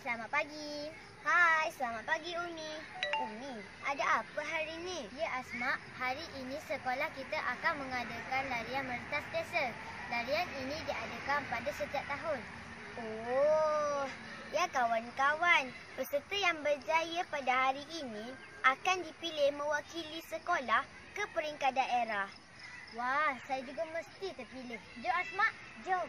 selamat pagi. Hai, selamat pagi Umi. Umi, ada apa hari ini? Ya Asma, hari ini sekolah kita akan mengadakan larian meretas desa. Larian ini diadakan pada setiap tahun. Oh, ya kawan-kawan. Peserta yang berjaya pada hari ini akan dipilih mewakili sekolah ke peringkat daerah. Wah, saya juga mesti terpilih. Jom Asma, jom.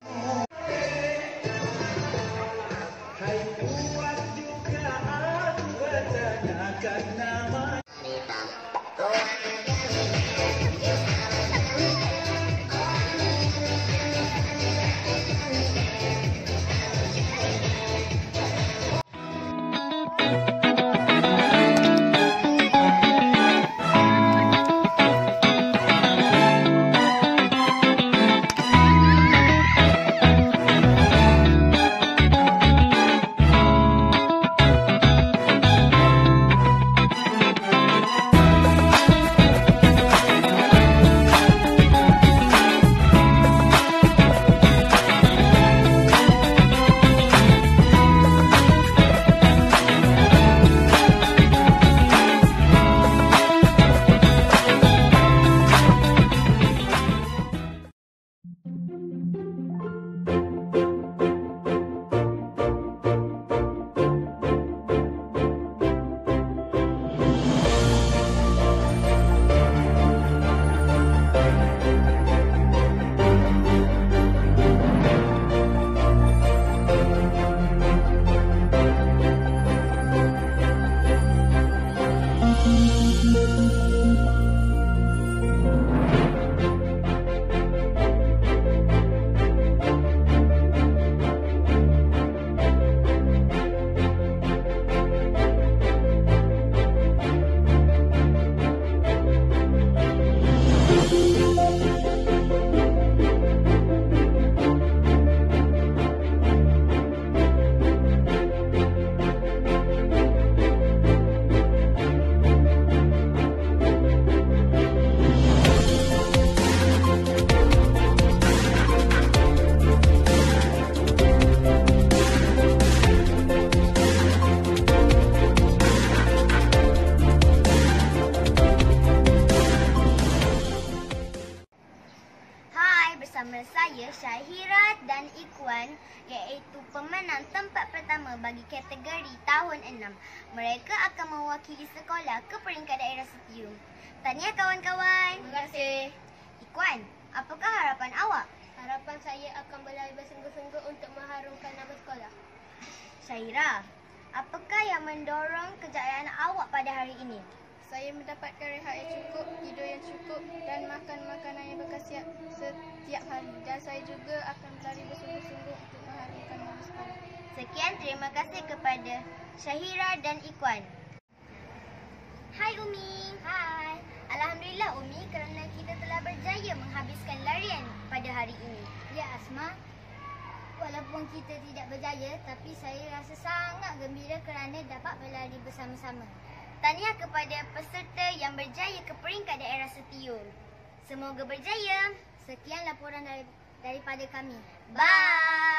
Ikwan iaitu pemenang tempat pertama bagi kategori tahun 6. Mereka akan mewakili sekolah ke peringkat daerah Setiung. Tahniah kawan-kawan. Terima kasih. Ikwan, apakah harapan awak? Harapan saya akan berlari bersungguh-sungguh untuk mengharumkan nama sekolah. Syahira, apakah yang mendorong kejayaan awak pada hari ini? Saya mendapatkan rehat yang cukup, tidur yang cukup dan makan makanan yang berkhasiat setiap hari. Dan saya juga akan berlari bersungguh-sungguh untuk mengharumkan nama sekolah. Sekian terima kasih kepada Syahira dan Ikwan. Hai Umi. Hai. Alhamdulillah Umi kerana kita telah berjaya menghabiskan larian pada hari ini. Ya Asma, walaupun kita tidak berjaya tapi saya rasa sangat gembira kerana dapat berlari bersama-sama. Tahniah kepada peserta yang berjaya ke peringkat daerah Setiung. Semoga berjaya. Sekian laporan dari, daripada kami. Bye.